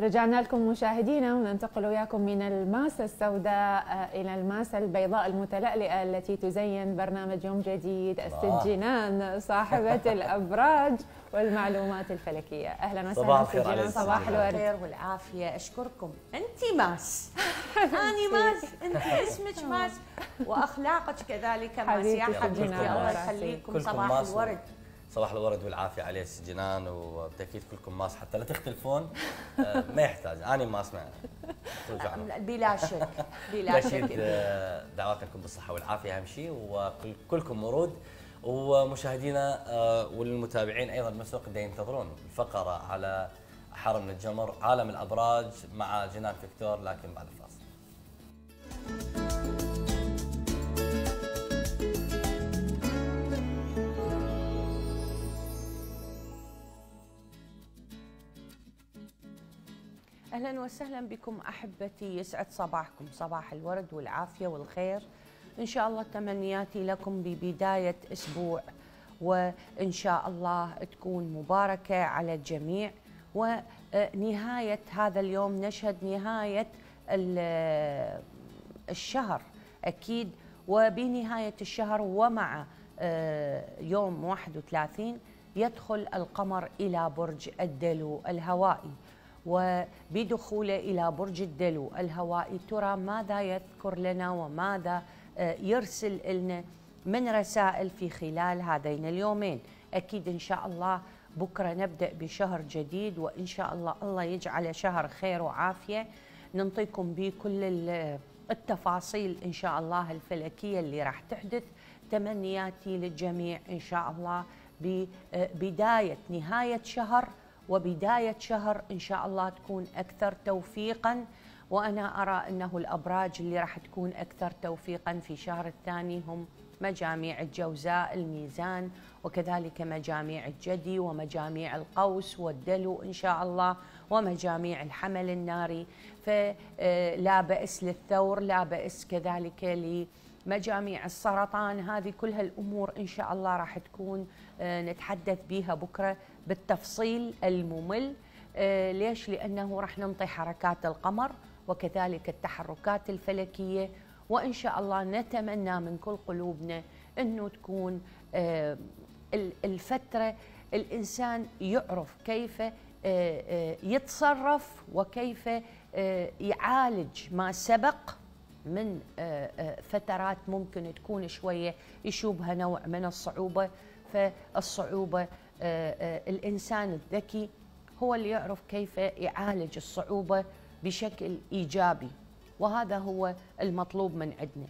رجعنا لكم مشاهدينا وننتقل وياكم من الماسة السوداء إلى الماسة البيضاء المتلألئة التي تزين برنامج يوم جديد الست جنان صاحبة الأبراج والمعلومات الفلكية. أهلا وسهلا ست جنان صباح الورد. الخير والعافية. أشكركم. أنت ماس. أنا ماس. أنت اسمك ماس. وأخلاقك كذلك ماس. يا حبيبتي الله يخليكم صباح الورد. صباح الورد والعافية عليه الست جنان وبالتاكيد كلكم ماس. حتى لا تختلفم آه، ما يحتاج. أنا ماس ما بلا شك بلا شك. آه، دعوات لكم بالصحة والعافية أهم شيء وكلكم ورود. ومشاهدينا آه، والمتابعين أيضا مسوق ينتظرون الفقرة على أحر من الجمر عالم الأبراج مع جنان فيكتور. لكن بعد الفاصل. أهلا وسهلا بكم أحبتي. يسعد صباحكم صباح الورد والعافية والخير. إن شاء الله تمنياتي لكم ببداية أسبوع وإن شاء الله تكون مباركة على الجميع. ونهاية هذا اليوم نشهد نهاية الشهر أكيد. وبنهاية الشهر ومع آه، يوم 31 يدخل القمر إلى برج الدلو الهوائي. وبدخوله إلى برج الدلو الهوائي ترى ماذا يذكر لنا وماذا آه، يرسل لنا من رسائل في خلال هذين اليومين؟ أكيد إن شاء الله بكرة نبدأ بشهر جديد وإن شاء الله الله يجعل شهر خير وعافية. ننطيكم بكل التفاصيل إن شاء الله الفلكية اللي راح تحدث. تمنياتي للجميع إن شاء الله ببداية آه، نهاية شهر وبداية شهر إن شاء الله تكون أكثر توفيقاً وأنا أرى أنه الأبراج اللي راح تكون أكثر توفيقاً في شهر الثاني هم مجاميع الجوزاء الميزان وكذلك مجاميع الجدي ومجاميع القوس والدلو إن شاء الله ومجاميع الحمل الناري. فلا بأس للثور لا بأس كذلك لمجاميع السرطان هذه كلها الأمور إن شاء الله راح تكون آه، نتحدث بها بكرة بالتفصيل الممل آه، ليش؟ لأنه راح ننطي حركات القمر وكذلك التحركات الفلكية وإن شاء الله نتمنى من كل قلوبنا أنه تكون آه، الفترة الإنسان يعرف كيف آه، يتصرف وكيف يعالج ما سبق من فترات ممكن تكون شوية يشوبها نوع من آه، آه، الإنسان الذكي هو اللي يعرف كيف يعالج الصعوبة بشكل إيجابي وهذا هو المطلوب من عندنا.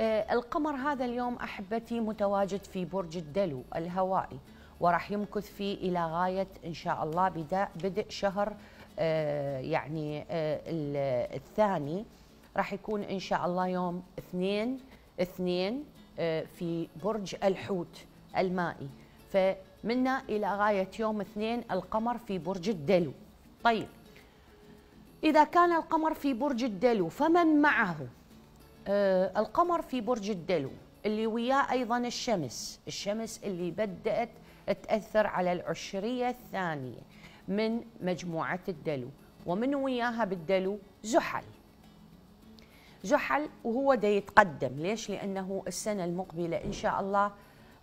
آه، القمر هذا اليوم أحبتي متواجد في برج الدلو الهوائي وراح يمكث فيه إلى غاية إن شاء الله بدء بدء شهر يعني الثاني. راح يكون إن شاء الله يوم اثنين اثنين في برج الحوت المائي. فمنا إلى غاية يوم اثنين القمر في برج الدلو. طيب إذا كان القمر في برج الدلو فمن معه؟ آه القمر في برج الدلو اللي وياه أيضا الشمس. الشمس اللي بدأت تأثر على العشرية الثانية من مجموعة الدلو. ومن وياها بالدلو زحل. زحل وهو دا يتقدم. ليش؟ لأنه السنة المقبلة إن شاء الله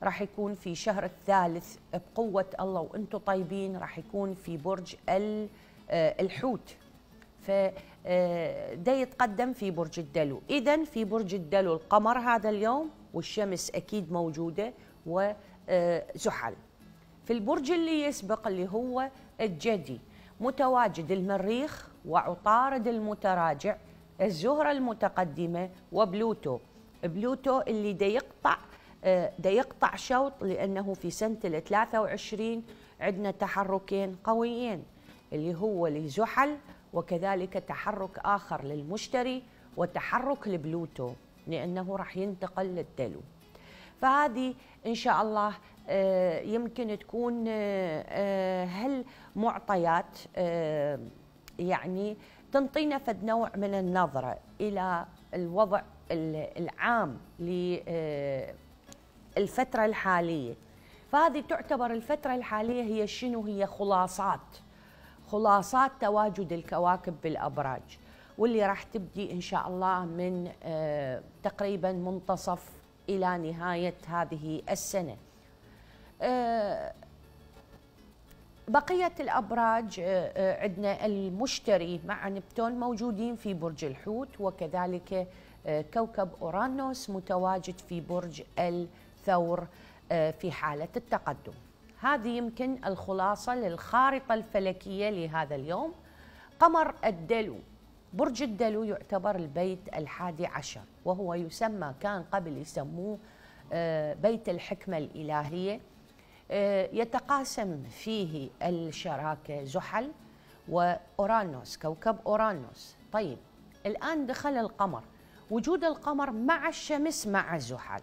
راح يكون في شهر الثالث بقوة الله وأنتم طيبين. راح يكون في برج آه، الحوت. ف آه، ده يتقدم في برج الدلو. إذا في برج الدلو القمر هذا اليوم والشمس أكيد موجودة وزحل آه، في البرج اللي يسبق اللي هو الجدي متواجد المريخ وعطارد المتراجع الزهرة المتقدمة وبلوتو. بلوتو اللي ده يقطع آه، ده يقطع شوط لأنه في سنة ال 23 عندنا تحركين قويين اللي هو لزحل وكذلك تحرك آخر للمشتري وتحرك لبلوتو لأنه راح ينتقل للدلو. فهذه إن شاء الله يمكن تكون آه، هل معطيات يعني تنطينا فد نوع من النظرة إلى الوضع العام الفترة الحالية. فهذه تعتبر الفترة الحالية هي شنو؟ هي خلاصات. خلاصات تواجد الكواكب بالأبراج واللي راح تبدي إن شاء الله من آه، تقريبا منتصف إلى نهاية هذه السنة. آه، بقية الأبراج آه، عندنا المشتري مع نبتون موجودين في برج الحوت وكذلك كوكب أورانوس متواجد في برج الثور في حالة التقدم. هذه يمكن الخلاصة للخارطة الفلكية لهذا اليوم. قمر الدلو برج الدلو يعتبر البيت الحادي عشر وهو يسمى كان قبل يسموه آه، بيت الحكمة الإلهية آه، يتقاسم فيه الشراكة زحل وأورانوس كوكب أورانوس. طيب الآن دخل القمر. وجود القمر مع الشمس مع زحل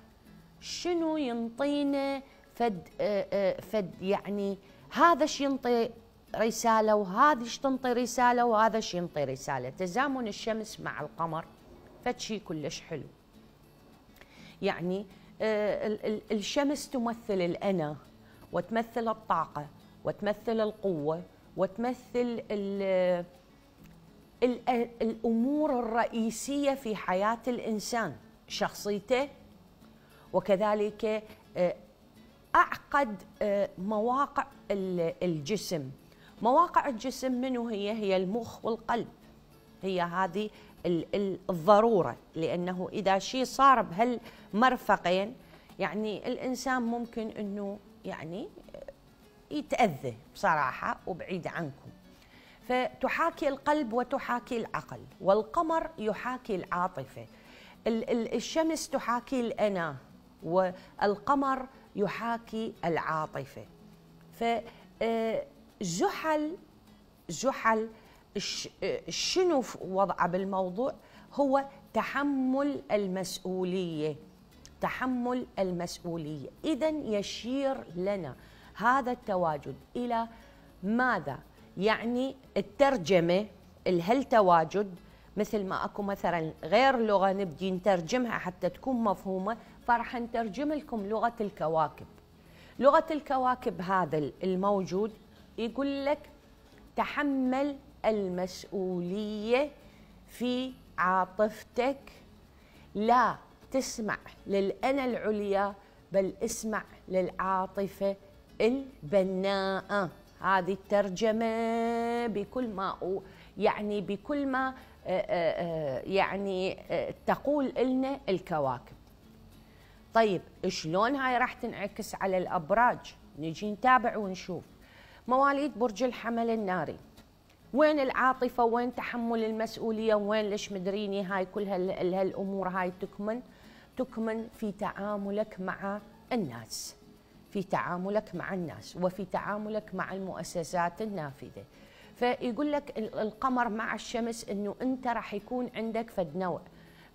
شنو ينطينا؟ فد آه، فد يعني هذا شو ينطي رسالة؟ وهذه تنطي رسالة؟ وهذا شي ينطي رسالة؟ تزامن الشمس مع القمر فشي كلش حلو. يعني آه، الشمس تمثل الأنا. وتمثل الطاقة وتمثل القوة وتمثل الأمور الرئيسية في حياة الإنسان شخصيته. وكذلك آه، أعقد آه، مواقع الجسم. مواقع الجسم منو هي؟ هي المخ والقلب. هي هذه الضرورة لأنه إذا شيء صار بهالمرفقين يعني الإنسان ممكن إنه يعني يتأذى بصراحة وبعيد عنكم. فتحاكي القلب وتحاكي العقل والقمر يحاكي العاطفة. الشمس تحاكي الأنا والقمر يحاكي العاطفة. ف آه، زحل شنو وضعه بالموضوع؟ هو تحمل المسؤولية. تحمل المسؤولية. اذا يشير لنا هذا التواجد إلى ماذا؟ يعني الترجمة الهالتواجد مثل ما أكو مثلا غير لغة نبدي نترجمها حتى تكون مفهومة فراح نترجم لكم لغة الكواكب. لغة الكواكب هذا الموجود يقول لك تحمل المسؤولية في عاطفتك. لا تسمع للأنا العليا بل اسمع للعاطفة البناءه هذه الترجمة بكل ما يعني بكل ما آه، آه، آه، يعني تقول لنا الكواكب. طيب شلون هاي راح تنعكس على الأبراج؟ نجي نتابع ونشوف. مواليد برج الحمل الناري. وين العاطفة؟ وين تحمل المسؤولية؟ وين ليش مدريني هاي كل هالأمور؟ هاي تكمن. تكمن في تعاملك مع الناس في تعاملك مع الناس وفي تعاملك مع المؤسسات النافذة. فيقول لك القمر مع الشمس إنه أنت راح يكون عندك فد نوع.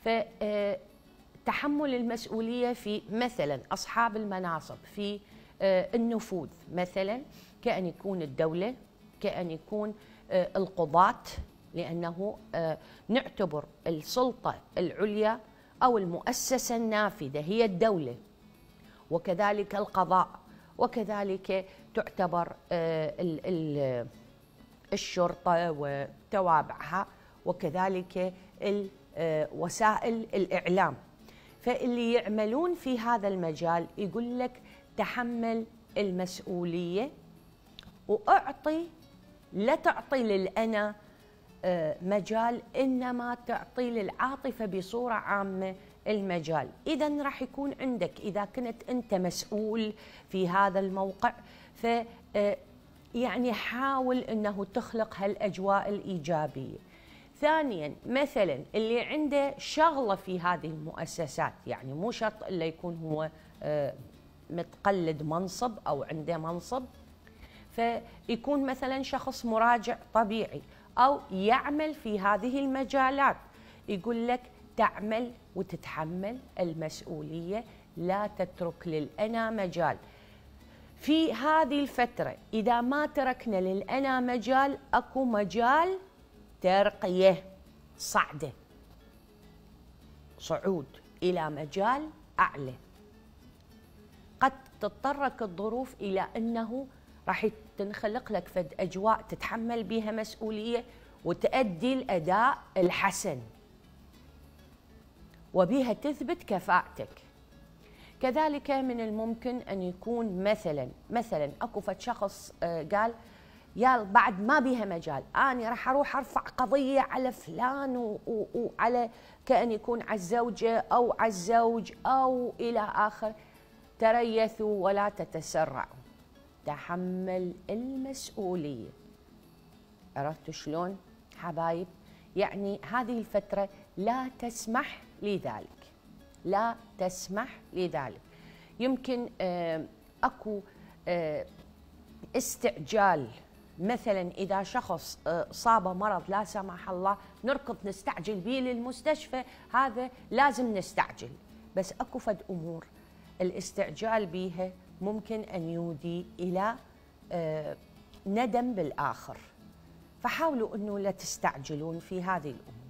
فتحمل آه، المسؤولية في مثلا أصحاب المناصب في آه، النفوذ مثلا كأن يكون الدولة كأن يكون آه، القضاة لأنه نعتبر السلطة العليا أو المؤسسة النافذة هي الدولة. وكذلك القضاء وكذلك تعتبر آه، الشرطة وتوابعها وكذلك وسائل الإعلام. فاللي يعملون في هذا المجال يقول لك تحمل المسؤولية وأعطي لا تعطي للأنا آه، مجال إنما تعطي للعاطفة بصورة عامة المجال. اذا راح يكون عندك إذا كنت أنت مسؤول في هذا الموقع ف آه، يعني حاول إنه تخلق هالأجواء الإيجابية. ثانيا مثلا اللي عنده شغلة في هذه المؤسسات يعني مو شرط إلا يكون هو آه، متقلد منصب أو عنده منصب. فيكون مثلا شخص مراجع طبيعي. أو يعمل في هذه المجالات. يقول لك تعمل وتتحمل المسؤولية لا تترك للأنا مجال. في هذه الفترة إذا ما تركنا للأنا مجال أكو مجال ترقية صعدة. صعود إلى مجال أعلى. قد تتطرق الظروف إلى أنه راح تنخلق لك فد أجواء تتحمل بها مسؤولية وتأدي الأداء الحسن. وبها تثبت كفاءتك. كذلك من الممكن أن يكون مثلا مثلا أكو فد شخص آه، قال يا بعد ما بيها مجال أنا راح أروح أرفع قضية على فلان وعلى كأن يكون على الزوجة أو على الزوج أو إلى آخر تريثوا ولا تتسرعوا. تحمل المسؤولية. عرفتوا شلون؟ حبايب يعني هذه الفترة لا تسمح لذلك. لا تسمح لذلك. يمكن أكو استعجال. مثلا إذا شخص صاب مرض لا سمح الله نركض نستعجل به للمستشفى هذا لازم نستعجل. بس أكو فد أمور. الاستعجال بها ممكن أن يودي إلى آه، ندم بالآخر. فحاولوا أنه لا تستعجلون في هذه الأمور.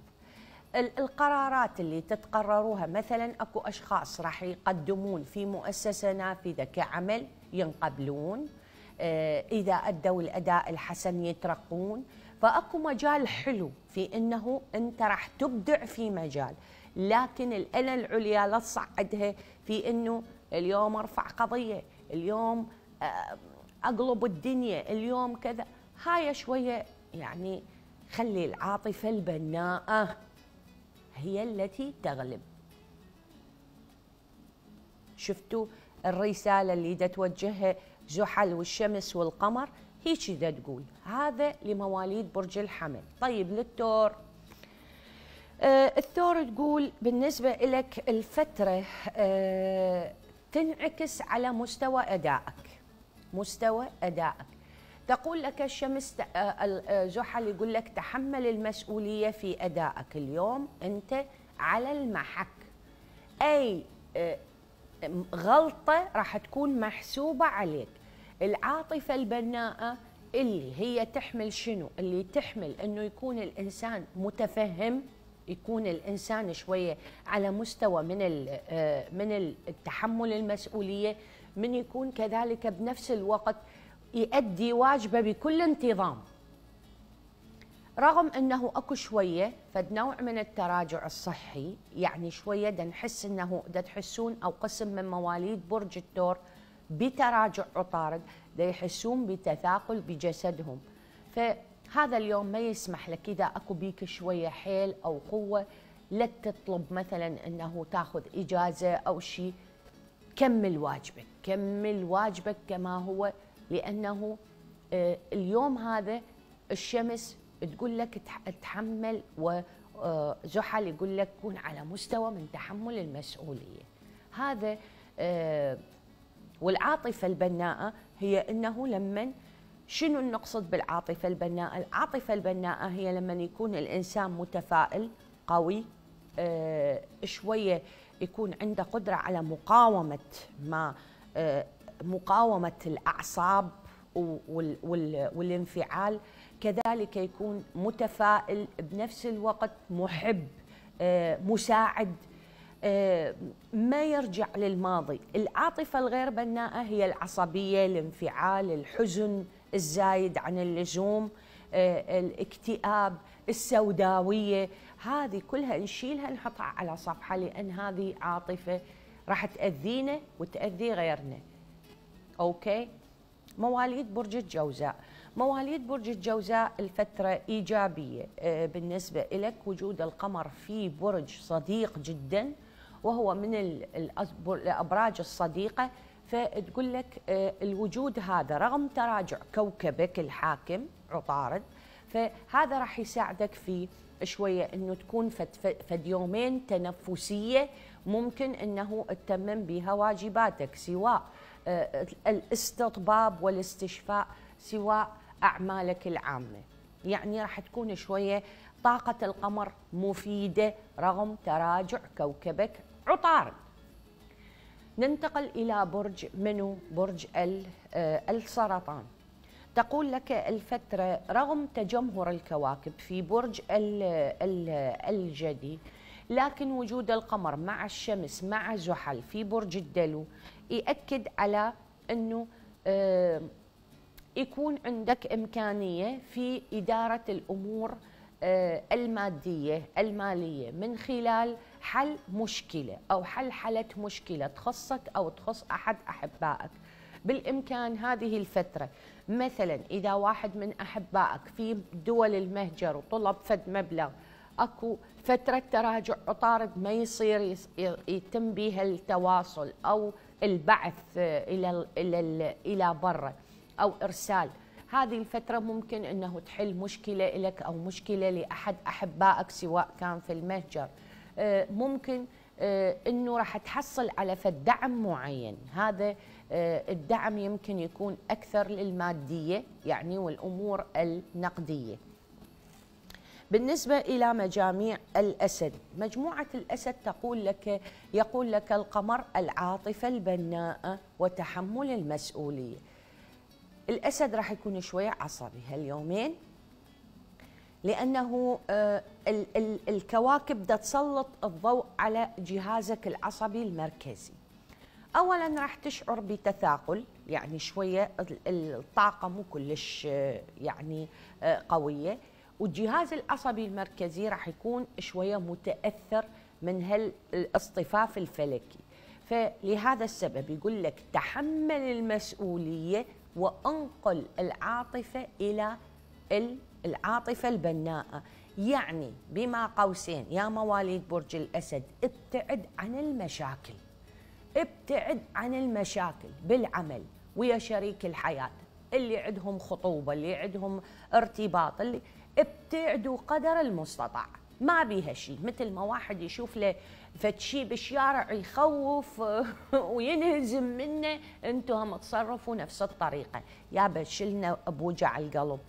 القرارات اللي تتقرروها مثلا أكو أشخاص راح يقدمون في مؤسسه نافذه كعمل ينقبلون آه، إذا أدوا الأداء الحسن يترقون. فأكو مجال حلو في إنه أنت راح تبدع في مجال. لكن الانا العليا لا تصعدها في إنه اليوم أرفع قضية. اليوم آه، أقلب الدنيا اليوم كذا. هاي شوية يعني خلي العاطفة البناءة هي التي تغلب. شفتوا الرسالة اللي دا توجهها زحل والشمس والقمر؟ هيك دا تقول. هذا لمواليد برج الحمل. طيب للثور آه الثور تقول بالنسبة لك الفترة آه تنعكس على مستوى أدائك. مستوى أدائك. تقول لك الشمس آه، آه، زحل يقول لك تحمل المسؤولية في أدائك. اليوم أنت على المحك. أي آه، غلطة راح تكون محسوبة عليك. العاطفة البناءة اللي هي تحمل شنو؟ اللي تحمل أنه يكون الإنسان متفهم يكون الإنسان شوية على مستوى من من التحمل المسؤولية من يكون كذلك بنفس الوقت يؤدي واجبه بكل انتظام. رغم إنه أكو شوية فد نوع من التراجع الصحي يعني شوية دا نحس إنه دا تحسون أو قسم من مواليد برج الثور بتراجع عطارد دا يحسون بتثاقل بجسدهم. فهذا اليوم ما يسمح لك إذا أكو بيك شوية حيل أو قوة لا تطلب مثلا إنه تاخذ إجازة أو شيء. كمل واجبك كمل واجبك كما هو لأنه آه، اليوم هذا الشمس تقول لك تحمل وزحل آه، يقول لك كون على مستوى من تحمل المسؤولية. هذا آه، والعاطفة البناءة هي إنه لما شنو نقصد بالعاطفة البناءة؟ العاطفة البناءة هي لما يكون الإنسان متفائل قوي شوية يكون عنده قدرة على مقاومة ما مقاومة الأعصاب والانفعال كذلك يكون متفائل بنفس الوقت محب آه، مساعد آه، ما يرجع للماضي العاطفة الغير بناءة هي العصبية الانفعال الحزن الزايد عن اللزوم آه، الاكتئاب السوداوية. هذه كلها نشيلها نحطها على صفحة لأن هذه عاطفة راح تأذينا وتأذي غيرنا. أوكي؟ مواليد برج الجوزاء. مواليد برج الجوزاء الفترة إيجابية آه، بالنسبة لك وجود القمر في برج صديق جدا وهو من الأبراج الصديقة. فتقول لك آه، الوجود هذا رغم تراجع كوكبك الحاكم عطارد فهذا راح يساعدك في شوية أنه تكون فد, فد يومين تنفسية ممكن أنه تتمم بها واجباتك سواء آه، الاستطباب والاستشفاء سواء أعمالك العامة. يعني راح تكون شوية طاقة القمر مفيدة رغم تراجع كوكبك عطارد. ننتقل إلى برج منو؟ برج آه، السرطان. تقول لك الفترة رغم تجمهر الكواكب في برج الجدي لكن وجود القمر مع الشمس مع زحل في برج الدلو يأكد على أنه يكون عندك إمكانية في إدارة الأمور آه، المادية المالية. من خلال حل مشكلة أو حل حالة مشكلة تخصك أو تخص أحد أحبائك. بالإمكان هذه الفترة مثلا إذا واحد من أحبائك في دول المهجر وطلب فد مبلغ أكو فترة تراجع عطارد ما يصير يتم بها التواصل أو البعث إلى إلى إلى برا أو إرسال. هذه الفترة ممكن أنه تحل مشكلة لك أو مشكلة لأحد أحبائك سواء كان في المهجر. ممكن آه، أنه راح تحصل على فد دعم معين. هذا آه، الدعم يمكن يكون أكثر للمادية يعني والأمور النقدية. بالنسبة إلى مجاميع الأسد مجموعة الأسد تقول لك يقول لك القمر العاطفة البناءة وتحمل المسؤولية. الأسد راح يكون شوية عصبي. هاليومين لأنه آه، الكواكب بدها تسلط الضوء على جهازك العصبي المركزي. اولا راح تشعر بتثاقل يعني شوية الطاقة مو كلش آه، يعني آه، قوية. والجهاز العصبي المركزي راح يكون شوية متأثر من هالاصطفاف الفلكي. فلهذا السبب يقول لك تحمل المسؤولية وأنقل العاطفة إلى العاطفة البناءة. يعني بما قوسين يا مواليد برج الأسد ابتعد عن المشاكل. ابتعد عن المشاكل بالعمل ويا شريك الحياة. اللي عندهم خطوبة اللي عندهم ارتباط اللي ابتعدوا قدر المستطاع. ما بيها شيء مثل ما واحد يشوف له فتشي بالشارع يخوف وينهزم منه أنتم هم تصرفوا نفس الطريقة. يا شلنا بوجع القلب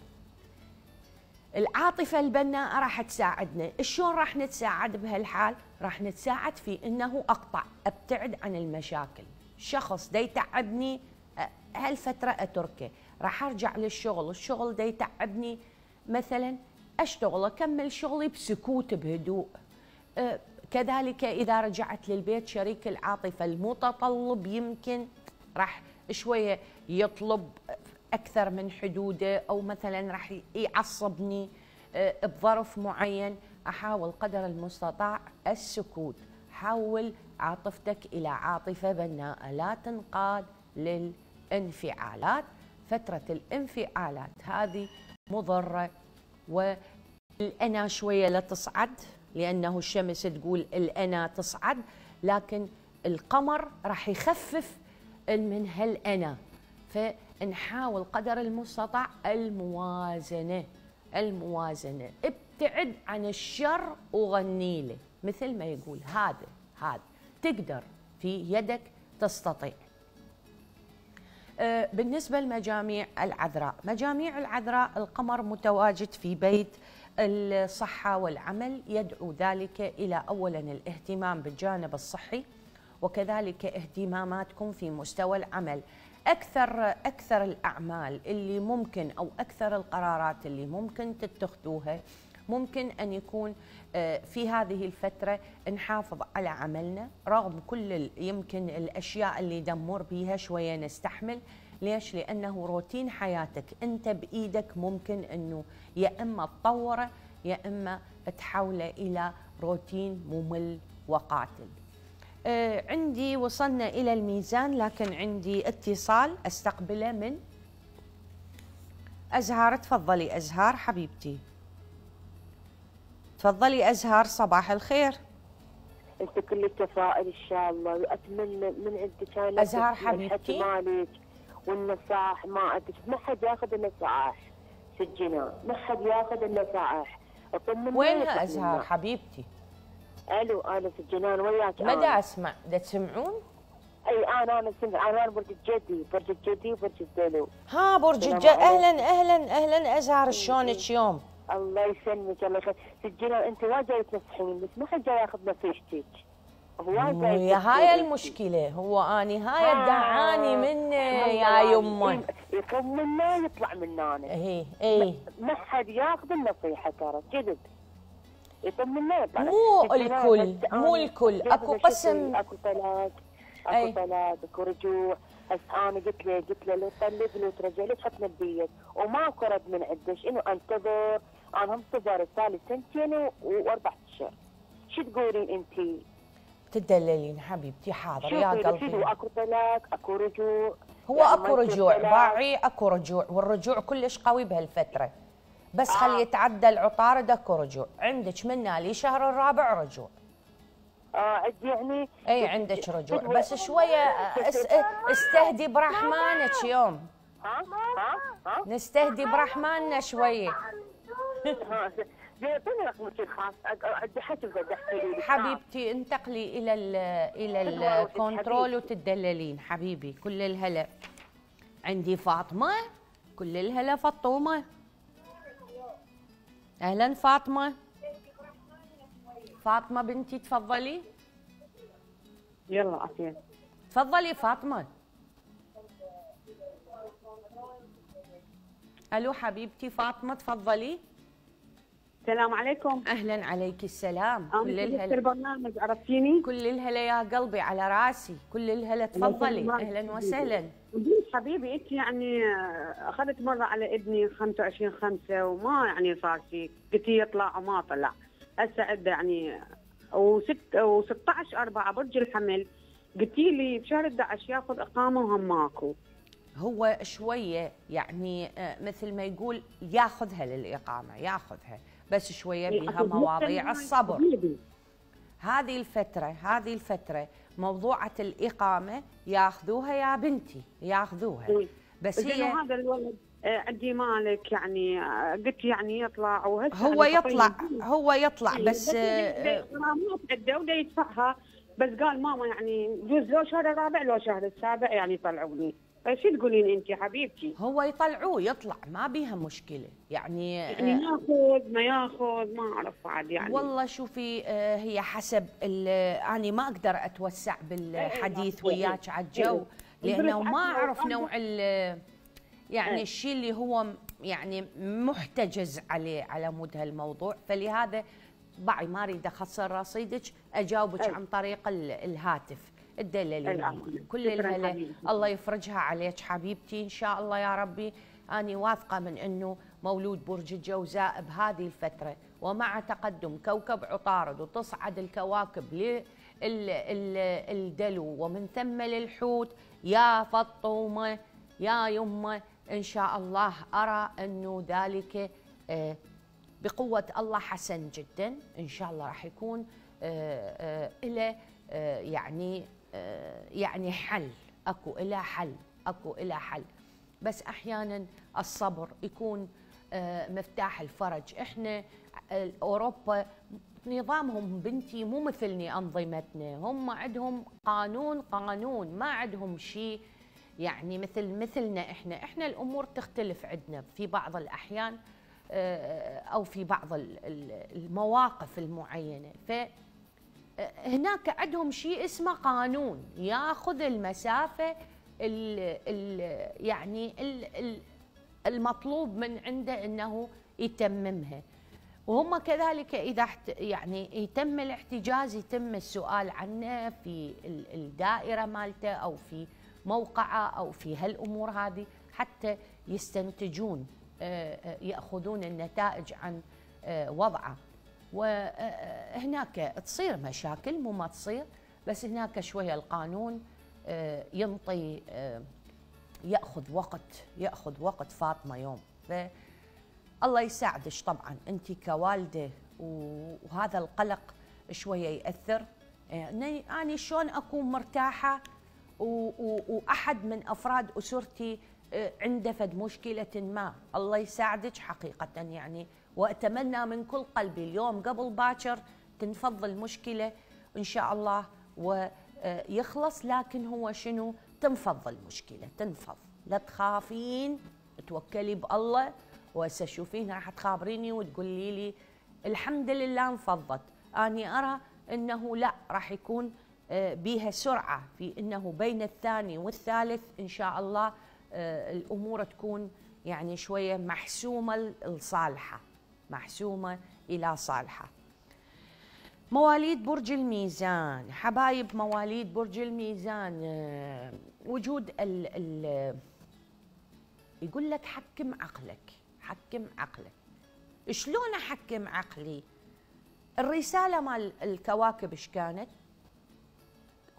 العاطفة البناءة راح تساعدنا. شلون راح نتساعد بهالحال؟ راح نتساعد في إنه أقطع أبتعد عن المشاكل. شخص دا يتعبني هالفترة أتركه. راح أرجع للشغل. الشغل دا يتعبني مثلا أشتغل أكمل شغلي بسكوت بهدوء. كذلك إذا رجعت للبيت شريك العاطفة المتطلب يمكن راح شوية يطلب أكثر من حدوده أو مثلا راح يعصبني أه بظرف معين. أحاول قدر المستطاع السكوت. حول عاطفتك إلى عاطفة بناءة. لا تنقاد للانفعالات. فترة الانفعالات هذه مضرة والأنا شوية لا تصعد لأنه الشمس تقول الأنا تصعد لكن القمر راح يخفف من هالأنا. فنحاول قدر المستطاع الموازنة الموازنة. ابتعد عن الشر وغني له مثل ما يقول هذا هذا. تقدر في يدك تستطيع. آه، بالنسبة لمجاميع العذراء مجاميع العذراء القمر متواجد في بيت الصحة والعمل يدعو ذلك إلى أولا الاهتمام بالجانب الصحي وكذلك اهتماماتكم في مستوى العمل. أكثر أكثر الأعمال اللي ممكن أو أكثر القرارات اللي ممكن تتخذوها ممكن أن يكون آه، في هذه الفترة نحافظ على عملنا رغم كل يمكن الأشياء اللي دمر بيها شوية نستحمل ليش؟ لأنه روتين حياتك أنت بإيدك ممكن أنه يا إما تطوره يا إما تحوله إلى روتين ممل وقاتل عندي وصلنا إلى الميزان لكن عندي اتصال أستقبله من؟ أزهار تفضلي أزهار حبيبتي. تفضلي أزهار صباح الخير. أنت كل التفائل إن شاء الله وأتمنى من عندك هاي ازهار حبيبتي. مالك والنصائح ما أدري ما حد ياخذ النصائح في الجنان ما حد ياخذ النصائح وينها ازهار حبيبتي؟ ألو أنا في الجنان وياك مدى أسمع دا تسمعون؟ أي أنا أنا سمع أنا برج الجدي برج الجدي وبرج الدلو ها برج الجدي أهلا أهلا أهلا أزهر شلونك يوم؟ الله يسلمك الله يخليك. سجلها أنت وايد جاي تنصحين بس ما حد جاي ياخذ نصيحتك هو هي هاي المشكلة. هو اني هاي الدعاني منه يا يمه يقوم منه يطلع منه أنا. اي اي ما حد ياخذ النصيحة ترى كذب مو الكل مو الكل. أكو قسم. أكو طلاق أكو طلاق أكو رجوع. هس أنا قلت له قلت له لو طلق لو ترجع لي تحطنا البيت وماكو رد من عنده شنو أنتظر. أنا انتظر صار لي سنتين وأربع أشهر. شو تقولين أنت؟ تدللين حبيبتي حاضر. يا قلبي. أكو طلاق أكو رجوع. هو أكو رجوع. باعي أكو رجوع. والرجوع كلش قوي بهالفترة. بس آه. خلي يتعدى العطارد اكو رجوع. عندك منا لي شهر الرابع رجوع. آه يعني إي عندك رجوع. بس شوية استهدي برحمانك يوم. ها؟ ها؟ نستهدي برحماننا شوية. حبيبتي انتقلي إلى ال إلى الكنترول وتدللين حبيبي كل الهلا. عندي فاطمة كل الهلا فطومه أهلا فاطمة. فاطمة بنتي تفضلي. يلا عافية. تفضلي فاطمة. ألو حبيبتي فاطمة تفضلي. السلام عليكم. أهلا عليك السلام. كل الهلا البرنامج عرفتيني؟ كل الهلا يا قلبي على راسي. كل الهلا تفضلي. أهلا وسهلا. حبيبي انت يعني أخذت مرة على ابني 25 5 وما يعني صار شيء قلت يطلع وما طلع. هسه عنده يعني و6 و16 4 برج الحمل. قلتي لي بشهر 11 ياخذ إقامة وهم ماكو. هو شوية يعني آه، مثل ما يقول ياخذها للإقامة ياخذها. بس شوية إيه، بها مواضيع الصبر. هذه الفترة هذه الفترة موضوعة الإقامة ياخذوها يا بنتي ياخذوها. إيه. بس هي هذا الولد آه، عندي مالك يعني آه، قلت يعني يطلع هو يطلع هو يطلع إيه، بس غرامات عنده وده يدفعها بس قال ماما يعني جوز لو شهر الرابع لو شهر السابع يعني يطلعوني شو تقولين انت حبيبتي؟ هو يطلعوه يطلع ما بيها مشكلة. يعني يعني ياخذ ما ياخذ ما أعرف عاد يعني. والله شوفي آه، هي حسب أنا ما أقدر أتوسع بالحديث إيه، إيه، وياك على الجو إيه. لأنه ما أعرف نوع يعني الشيء اللي هو يعني محتجز عليه على مود هالموضوع. فلهذا بعي ما أريد أخسر رصيدك أجاوبك عن طريق الهاتف. الدلالين كل الهلا. الله يفرجها عليك حبيبتي. إن شاء الله يا ربي. أني واثقة من إنه مولود برج الجوزاء بهذه الفترة. ومع تقدم كوكب عطارد وتصعد الكواكب للدلو ومن ثم للحوت يا فطومة يا يمة. إن شاء الله أرى انه ذلك آه، بقوة الله حسن جدا. إن شاء الله راح يكون آه، آه، إلى يعني آه، يعني حل أكو إلى حل أكو إلى حل. بس أحيانا الصبر يكون آه، مفتاح الفرج. إحنا آه، أوروبا نظامهم بنتي مو مثلني أنظمتنا. هم عندهم قانون قانون. ما عندهم شيء يعني مثل مثلنا إحنا. إحنا الأمور تختلف عندنا في بعض الأحيان أو في بعض المواقف المعينة. ف هناك عندهم شيء اسمه قانون. ياخذ المسافة ال ال يعني ال المطلوب من عنده إنه يتممها. وهم كذلك إذا يعني يتم الاحتجاز يتم السؤال عنه في الدائرة مالته أو في موقعه أو في هالأمور هذه حتى يستنتجون آه، آه، يأخذون النتائج عن آه، وضعه. وهناك تصير مشاكل مو ما تصير بس هناك شوية القانون آه، ينطي آه، يأخذ وقت يأخذ وقت فاطمة يوم. الله يساعدك طبعا أنت كوالدة وهذا القلق شوية يأثر. يعني أنا شلون أكون مرتاحة وأحد من أفراد أسرتي آه، عنده فد مشكلة ما؟ الله يساعدك حقيقة يعني وأتمنى من كل قلبي اليوم قبل باكر تنفض المشكلة إن شاء الله ويخلص لكن هو شنو؟ تنفض المشكلة تنفض. لا تخافين توكلي بالله. وهسه شوفين راح تخابريني وتقولي لي الحمد لله انفضت. أني أرى إنه لا راح يكون آه، بها سرعة في إنه بين الثاني والثالث إن شاء الله آه، الأمور تكون يعني شوية محسومة لصالحة. محسومة إلى صالحة. مواليد برج الميزان حبايب مواليد برج الميزان آه، وجود ال ال يقول لك حكم عقلك حكم عقلك. شلون أحكم عقلي؟ الرسالة مال الكواكب إيش كانت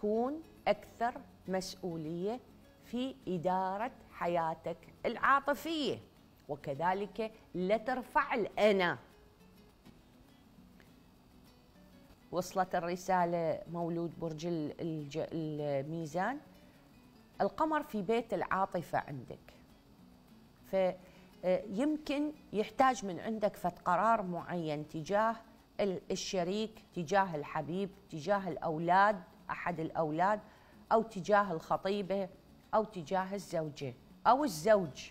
كون أكثر مسؤولية في إدارة حياتك العاطفية. وكذلك لا ترفع الأنا. وصلت الرسالة مولود برج الميزان. القمر في بيت العاطفة عندك. فيمكن يحتاج من عندك فت قرار معين تجاه الشريك تجاه الحبيب تجاه الأولاد أحد الأولاد أو تجاه الخطيبة أو تجاه الزوجة أو الزوج.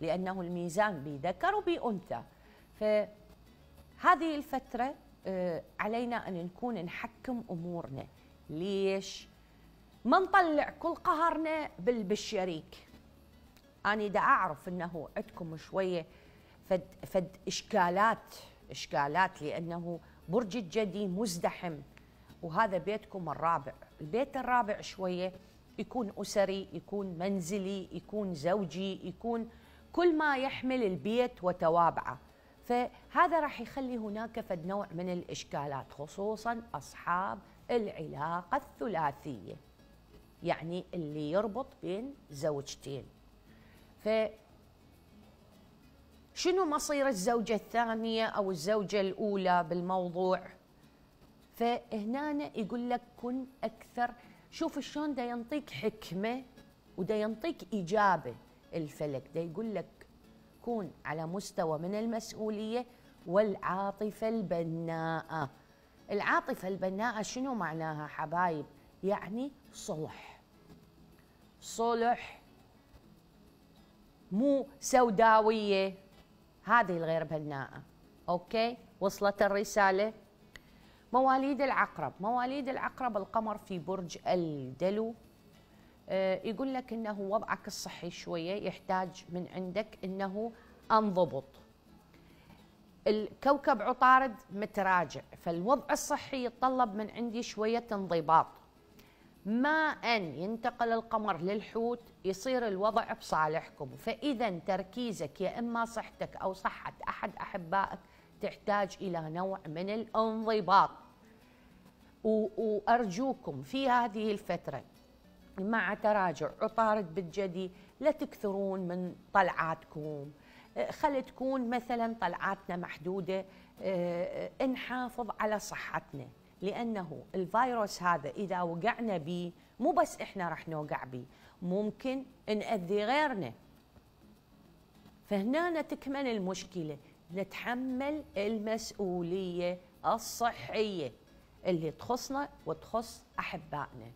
لأنه الميزان بذكر وبأنثى. فهذه الفترة آه، علينا أن نكون نحكم أمورنا. ليش؟ ما نطلع كل قهرنا بالشريك أنا دا أعرف أنه عندكم شوية فد, فد إشكالات إشكالات لأنه برج الجدي مزدحم وهذا بيتكم الرابع. البيت الرابع شوية يكون أسري يكون منزلي يكون زوجي يكون كل ما يحمل البيت وتوابعه. فهذا راح يخلي هناك فد نوع من الإشكالات خصوصا أصحاب العلاقة الثلاثية يعني اللي يربط بين زوجتين. ف شنو مصير الزوجة الثانية أو الزوجة الأولى بالموضوع؟ فهنا يقول لك كن أكثر. شوف شلون دا ينطيك حكمة ودا ينطيك إجابة. الفلك دا يقول لك تكون على مستوى من المسؤولية والعاطفة البناءة. العاطفة البناءة شنو معناها حبايب؟ يعني صلح. صلح مو سوداوية. هذه الغير بناءة. أوكي؟ وصلت الرسالة؟ مواليد العقرب. مواليد العقرب القمر في برج الدلو. يقول لك إنه وضعك الصحي شوية يحتاج من عندك إنه أنضبط. الكوكب عطارد متراجع فالوضع الصحي يتطلب من عندي شوية انضباط. ما أن ينتقل القمر للحوت يصير الوضع بصالحكم. فإذا تركيزك يا إما صحتك أو صحة أحد أحبائك تحتاج إلى نوع من الانضباط. وأرجوكم في هذه الفترة مع تراجع عطارد بالجدي لا تكثرون من طلعاتكم. آه، خلي تكون مثلا طلعاتنا محدودة آه، آه، نحافظ على صحتنا لأنه الفيروس هذا إذا وقعنا به مو بس إحنا رح نوقع به ممكن نأذي غيرنا. فهنا تكمن المشكلة نتحمل المسؤولية الصحية اللي تخصنا وتخص أحبائنا.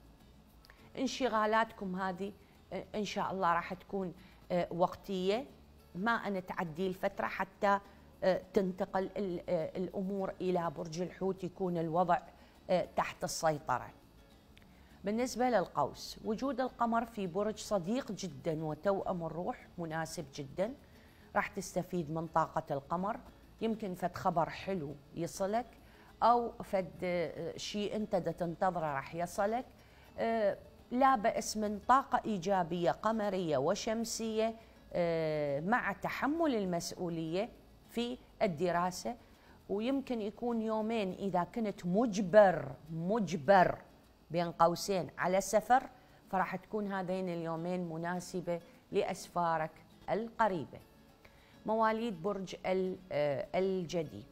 انشغالاتكم هذه آه، إن شاء الله راح تكون آه، وقتية. ما ان تعدي الفترة حتى آه، تنتقل الأمور إلى برج الحوت يكون الوضع تحت السيطرة. بالنسبة للقوس وجود القمر في برج صديق جدا وتوأم الروح مناسب جدا. راح تستفيد من طاقة القمر. يمكن فد خبر حلو يصلك أو فد شيء أنت تنتظره راح يصلك. لا بأس من طاقة إيجابية قمرية وشمسية آه، مع تحمل المسؤولية في الدراسة. ويمكن يكون يومين إذا كنت مجبر مجبر بين قوسين على سفر فراح تكون هذين اليومين مناسبة لأسفارك القريبة. مواليد برج آه، الجدي.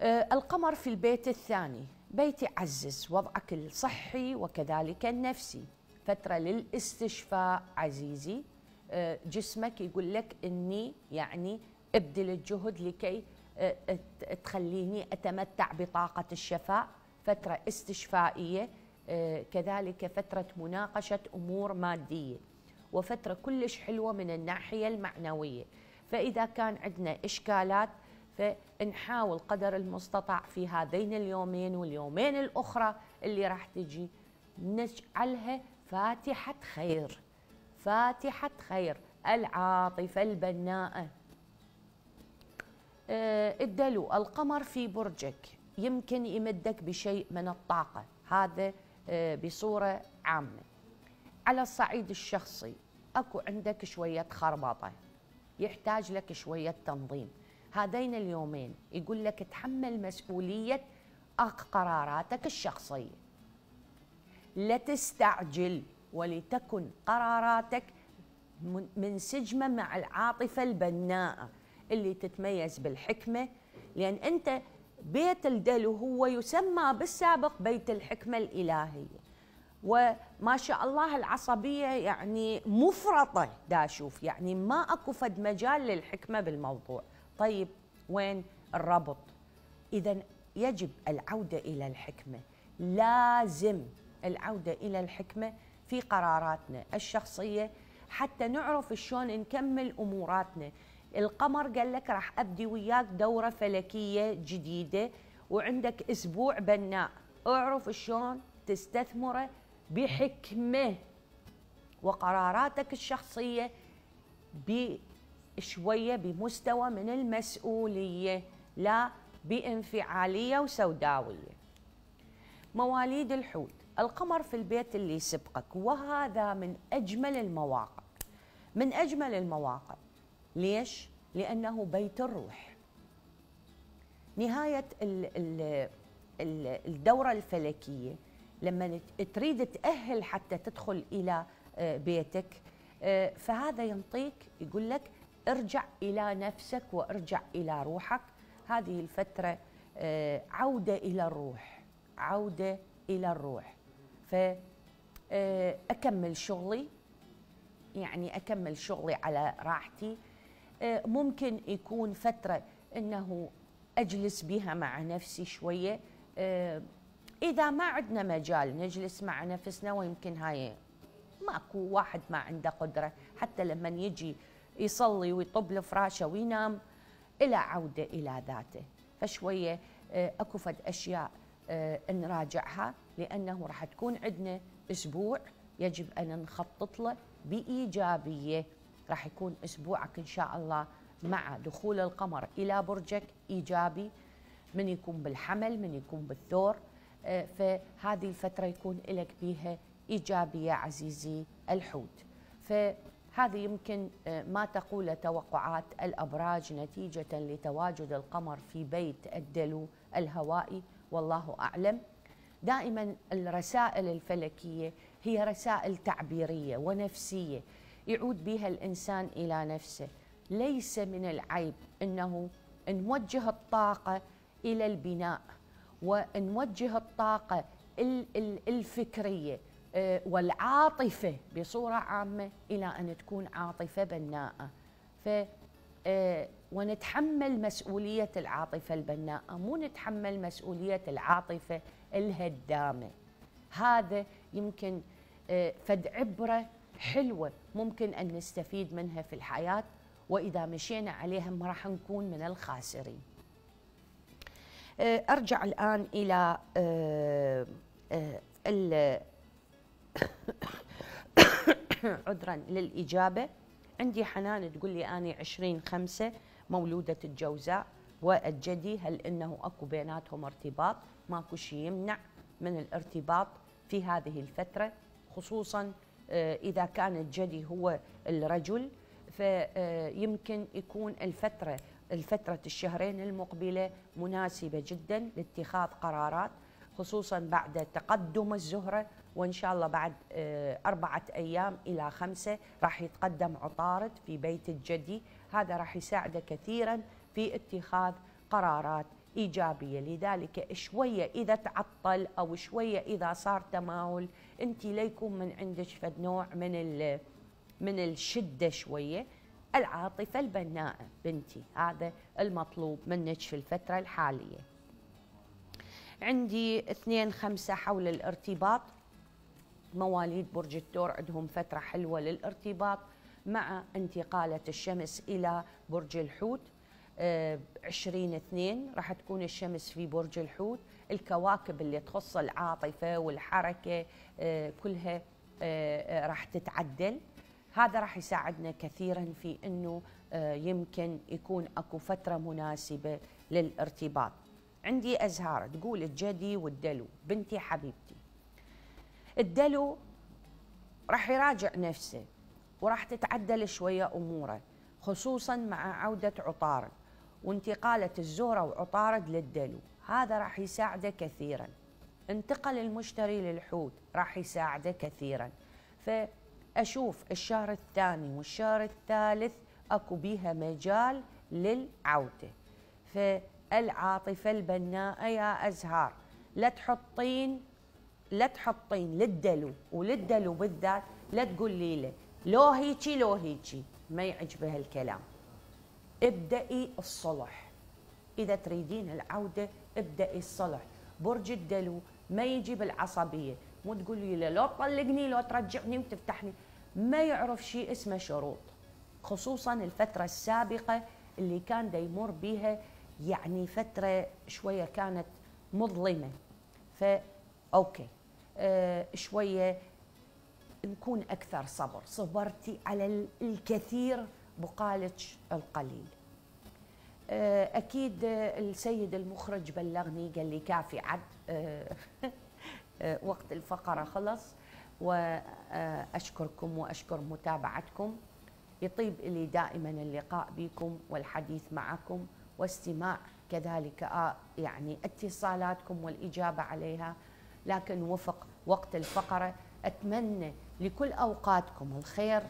آه، القمر في البيت الثاني. بيت يعزز وضعك الصحي وكذلك النفسي. فترة للاستشفاء عزيزي. آه، جسمك يقول لك إني يعني ابذل الجهد لكي آه، تخليني أتمتع بطاقة الشفاء. فترة استشفائية آه، كذلك فترة مناقشة أمور مادية. وفترة كلش حلوة من الناحية المعنوية. فإذا كان عندنا إشكالات فنحاول قدر المستطاع في هذين اليومين واليومين الأخرى اللي راح تجي نجعلها فاتحة خير فاتحة خير العاطفة البناءة. آه، الدلو القمر في برجك يمكن يمدك بشيء من الطاقة. هذا آه، بصورة عامة. على الصعيد الشخصي أكو عندك شوية خربطة يحتاج لك شوية تنظيم. هذين اليومين. يقول لك تحمل مسؤولية قراراتك الشخصية. لا تستعجل ولتكن قراراتك منسجمة مع العاطفة البناءة اللي تتميز بالحكمة. لأن أنت بيت الدلو هو يسمى بالسابق بيت الحكمة الإلهية. وما شاء الله العصبية يعني مفرطة دا أشوف يعني ما أكو فد مجال للحكمة بالموضوع. طيب وين الربط؟ إذا يجب العودة إلى الحكمة. لازم العودة إلى الحكمة في قراراتنا الشخصية حتى نعرف شلون نكمل أموراتنا. القمر قال لك راح أبدي وياك دورة فلكية جديدة وعندك أسبوع بناء. اعرف شلون تستثمره بحكمة وقراراتك الشخصية بشوية بمستوى من المسؤولية لا بانفعالية وسوداوية. مواليد الحوت. القمر في البيت اللي سبقك وهذا من أجمل المواقع من أجمل المواقع ليش؟ لأنه بيت الروح. نهاية الدورة الفلكية لما تريد تأهل حتى تدخل إلى آه، بيتك آه، فهذا ينطيك يقول لك ارجع إلى نفسك وارجع إلى روحك. هذه الفترة آه، عودة إلى الروح عودة إلى الروح. فأكمل شغلي يعني أكمل شغلي على راحتي. ممكن يكون فترة أنه أجلس بها مع نفسي شوية. إذا ما عندنا مجال نجلس مع نفسنا ويمكن هاي ماكو واحد ما عنده قدرة. حتى لما يجي يصلي ويطب الفراشة وينام إلى عودة إلى ذاته. فشوية آه، أكو فد أشياء آه، نراجعها لأنه راح تكون عندنا أسبوع يجب أن نخطط له بإيجابية. راح يكون أسبوعك إن شاء الله مع دخول القمر إلى برجك إيجابي. من يكون بالحمل من يكون بالثور آه، فهذه الفترة يكون لك بها إيجابية عزيزي الحوت. فهذه يمكن آه، ما تقول توقعات الأبراج نتيجة لتواجد القمر في بيت الدلو الهوائي والله أعلم. دائما الرسائل الفلكية هي رسائل تعبيرية ونفسية يعود بها الإنسان إلى نفسه. ليس من العيب أنه نوجه الطاقة إلى البناء ونوجه الطاقة الفكرية والعاطفة بصورة عامة إلى أن تكون عاطفة بناءة. ف آه، ونتحمل مسؤولية العاطفة البناءة مو نتحمل مسؤولية العاطفة الهدامة. هذا يمكن آه، فد عبرة حلوة ممكن أن نستفيد منها في الحياة وإذا مشينا عليها ما راح نكون من الخاسرين. آه، إلى آه، آه، عذرا للإجابة. عندي حنان تقول لي اني 20 5 مولودة الجوزاء والجدي هل إنه أكو بيناتهم ارتباط؟ ماكو شيء يمنع من الارتباط في هذه الفترة خصوصا إذا كان الجدي هو الرجل. فيمكن يكون الفترة الفترة الشهرين المقبلة مناسبة جدا لاتخاذ قرارات خصوصا بعد تقدم الزهرة. وإن شاء الله بعد آه، أربعة أيام إلى خمسة راح يتقدم عطارد في بيت الجدي. هذا راح يساعده كثيرا في اتخاذ قرارات إيجابية. لذلك شوية إذا تعطل أو شوية إذا صار تماهل أنت ليكون من عندك فد نوع من من الشدة شوية. العاطفة البناءة بنتي هذا المطلوب منك في الفترة الحالية. عندي اثنين خمسة حول الارتباط. مواليد برج الثور عندهم فترة حلوة للارتباط مع انتقالة الشمس إلى برج الحوت. آه، عشرين اثنين راح تكون الشمس في برج الحوت. الكواكب اللي تخص العاطفة والحركة آه، كلها آه، راح تتعدل. هذا راح يساعدنا كثيرا في آه، يمكن يكون أكو فترة مناسبة للارتباط. عندي أزهار تقول الجدي والدلو بنتي حبيبتي. الدلو راح يراجع نفسه وراح تتعدل شوية أموره خصوصا مع عودة عطارد وانتقالة الزهرة وعطارد للدلو. هذا راح يساعده كثيرا. انتقل المشتري للحوت راح يساعده كثيرا. فأشوف الشهر الثاني والشهر الثالث أكو بيها مجال للعودة. فالعاطفة البناءة يا أزهار لا تحطين لا تحطين للدلو وللدلو بالذات لا تقولي له لو هيجي لو هيجي. ما يعجبه الكلام ابدأي الصلح. إذا تريدين العودة ابدأي الصلح. برج الدلو ما يجي بالعصبية مو تقولي له لو تطلقني لو ترجعني وتفتحني. ما يعرف شيء اسمه شروط. خصوصا الفترة السابقة اللي كان دا يمر بيها يعني فترة شوية كانت مظلمة. فا okay. آه شوية نكون أكثر صبر. صبرتي على الكثير بقالك القليل. آه أكيد السيد المخرج بلغني قال لي كافي عد. آه وقت الفقرة خلص. وأشكركم وأشكر متابعتكم. يطيب لي دائما اللقاء بكم والحديث معكم. واستماع كذلك يعني اتصالاتكم والإجابة عليها. لكن وفق وقت الفقرة. أتمنى لكل أوقاتكم الخير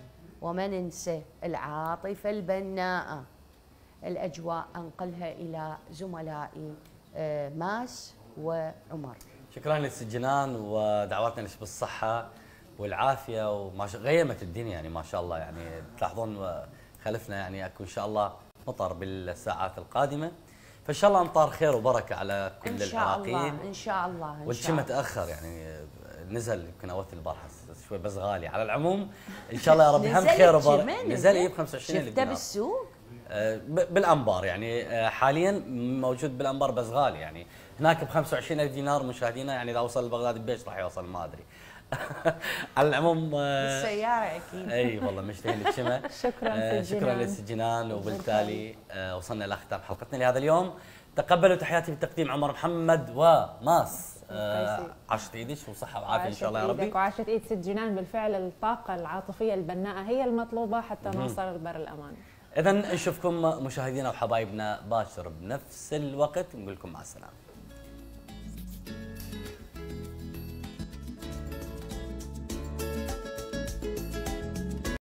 وما ننسى العاطفة البناءة. الأجواء أنقلها إلى زملائي ماس وعمر. شكرا للسجنان ودعواتنا لك بالصحة والعافية وما غيمت الدنيا يعني ما شاء الله يعني. تلاحظون خلفنا يعني أكو إن شاء الله مطر بالساعات القادمة. فإن شاء الله أمطار خير وبركة على كل إن شاء العراقيين الله إن شاء الله والشي شاء الله. متأخر يعني نزل يمكن اوت البارحه شوي بس غالي على العموم. إن شاء الله يا رب هم خير وبركة. نزل اي ب 25 الف شفته بالسوق؟ آه، بالأنبار يعني آه، حاليا موجود بالأنبار بس غالي يعني. هناك ب 25 ألف دينار مشاهدينا يعني إذا وصل لبغداد ببيش راح يوصل ما أدري. على العموم آه، بالسيارة أكيد. أي والله مشتهي للشمع. شكراً آه،. شكرا للسجنان وبالتالي آه، وصلنا إلى ختام حلقتنا لهذا اليوم. تقبلوا تحياتي بالتقديم عمر محمد وماس. عاشت إيدك وصحه وعافية إن شاء الله يا ربي. وعاشت إيد ست جنان بالفعل. الطاقة العاطفية البناءة هي المطلوبة حتى نوصل لبر الأمان. اذا نشوفكم مشاهدينا وحبايبنا باشر بنفس الوقت. نقول لكم مع السلامة.